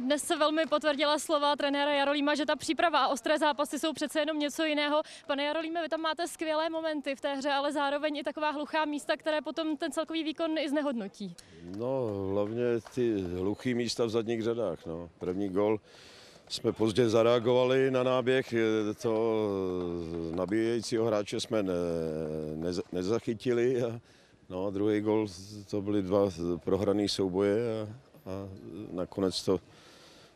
Dnes se velmi potvrdila slova trenéra Jarolíma, že ta příprava a ostré zápasy jsou přece jenom něco jiného. Pane Jarolíme, vy tam máte skvělé momenty v té hře, ale zároveň i taková hluchá místa, které potom ten celkový výkon i znehodnotí. No, hlavně ty hluchý místa v zadních řadách. No. První gol jsme pozdě zareagovali na náběh, to nabíjejícího hráče jsme ne, ne, nezachytili. A, no druhý gol, to byly dva prohrané souboje a, a nakonec to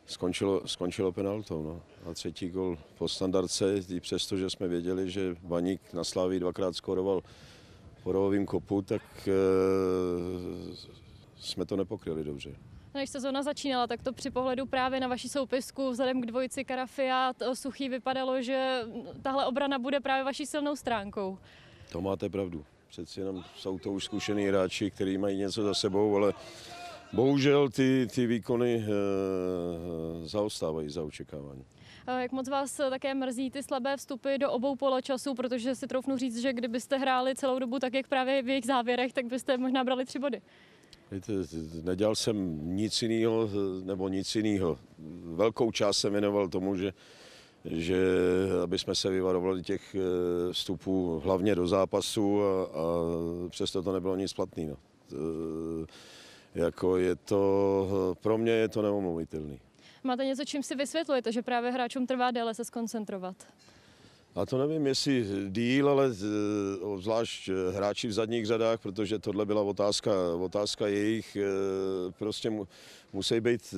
skončilo, skončilo penaltou. No. A třetí gol po standardce, i přesto, že jsme věděli, že Baník na Sláví dvakrát skoroval po rovovým kopu, tak e, jsme to nepokryli dobře. No, když sezóna začínala, tak to při pohledu právě na vaši soupisku vzhledem k dvojici Karafia Suchý vypadalo, že tahle obrana bude právě vaší silnou stránkou. To máte pravdu. Přeci jenom jsou to už zkušený hráči, kteří mají něco za sebou, ale bohužel ty, ty výkony e, zaostávají za očekávání. Jak moc vás také mrzí ty slabé vstupy do obou poločasů, protože si troufnu říct, že kdybyste hráli celou dobu tak, jak právě v jejich závěrech, tak byste možná brali tři body. Víte, nedělal jsem nic jiného, nebo nic jiného. Velkou část jsem věnoval tomu, že, že aby jsme se vyvarovali těch vstupů hlavně do zápasu a, a přesto to nebylo nic platný. No. Jako je to, pro mě je to neomluvitelný. Máte něco, čím si vysvětlujete, že právě hráčům trvá déle se skoncentrovat? A to nevím, jestli díl, ale zvlášť hráči v zadních řadách, protože tohle byla otázka, otázka jejich, prostě musí být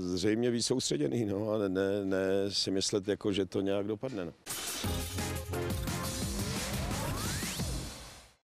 zřejmě víc soustředěný, no, a ne, ne si myslet, jako, že to nějak dopadne. No.